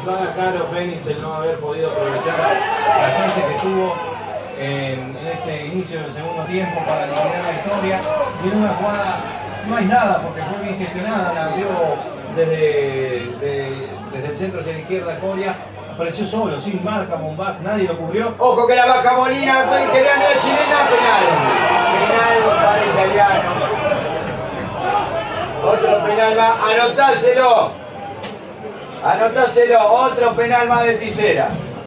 paga caro Fénix el no haber podido aprovechar la chance que tuvo en, este inicio del segundo tiempo para liquidar la historia. Y en una jugada no hay nada porque fue bien gestionada, la desde, de- desde el centro hacia la izquierda Coria. Apareció solo, sin marca, Mombach, nadie lo cubrió. Ojo que la baja Molina, italiano de chilena, penal. Penal para italiano. Otro penal más, anotáselo. Anotáselo, otro penal más de Tisera.